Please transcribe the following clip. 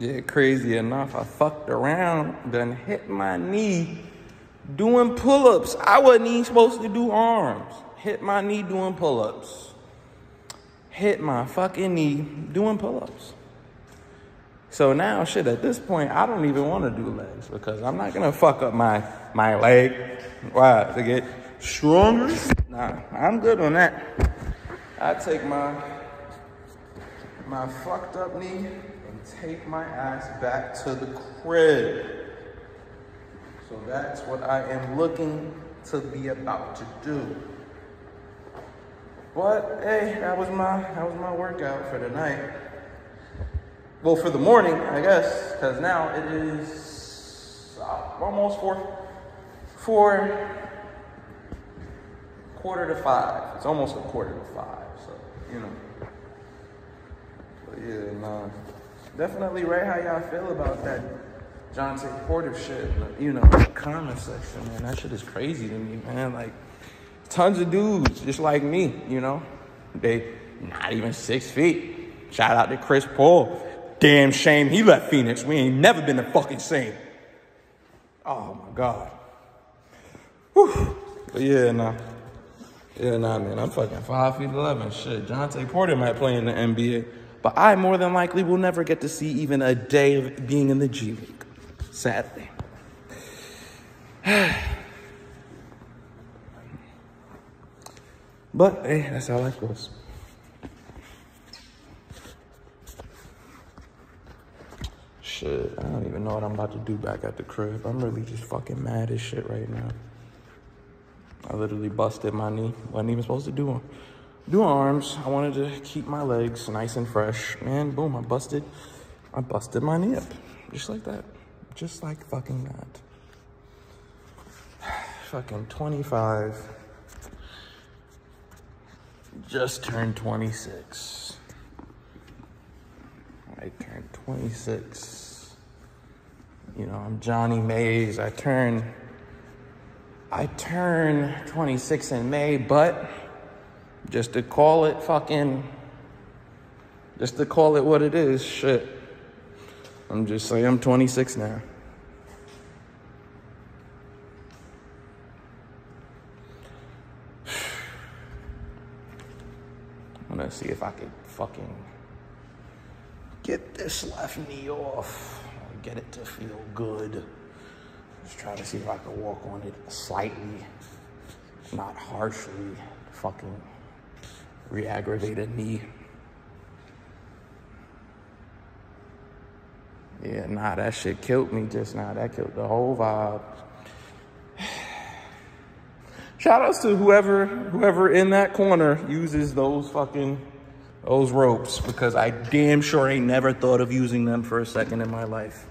Yeah, crazy enough, I fucked around, then hit my knee doing pull-ups. I wasn't even supposed to do arms. Hit my knee doing pull-ups. Hit my fucking knee doing pull-ups. So now, shit, at this point, I don't even want to do legs because I'm not gonna fuck up my my leg. Why? To get stronger? Nah, I'm good on that. I take my my fucked up knee take my ass back to the crib. So that's what I am looking to be about to do. But hey, that was my that was my workout for the night. Well, for the morning, I guess, because now it is uh, almost four, four, quarter to five. It's almost a quarter to five, so you know. But yeah, nah, definitely right how y'all feel about that Jontay Porter shit. You know, comment section, man. That shit is crazy to me, man. Like, tons of dudes just like me, you know. They not even six feet. Shout out to Chris Paul. Damn shame he left Phoenix. We ain't never been the fucking same. Oh my God. Whew. But yeah, nah. Yeah, nah, man. I'm fucking five feet eleven. Shit. Jontay Porter might play in the NBA. But I more than likely will never get to see even a day of being in the G League. Sadly. but hey, that's how life goes. Shit, I don't even know what I'm about to do back at the crib. I'm really just fucking mad as shit right now. I literally busted my knee. Wasn't even supposed to do them. Do arms. I wanted to keep my legs nice and fresh. And boom, I busted. I busted my knee up. Just like that. Just like fucking that. fucking 25. Just turned 26. I turned 26. You know, I'm Johnny Mays. I turn I turn 26 in May, but just to call it fucking just to call it what it is, shit. I'm just saying I'm 26 now. I'm gonna see if I could fucking get this left knee off. Get it to feel good. Just try to see if I can walk on it slightly, not harshly. Fucking re-aggravate a knee. Yeah, nah, that shit killed me just now. That killed the whole vibe. Shout outs to whoever whoever in that corner uses those fucking those ropes because I damn sure ain't never thought of using them for a second in my life.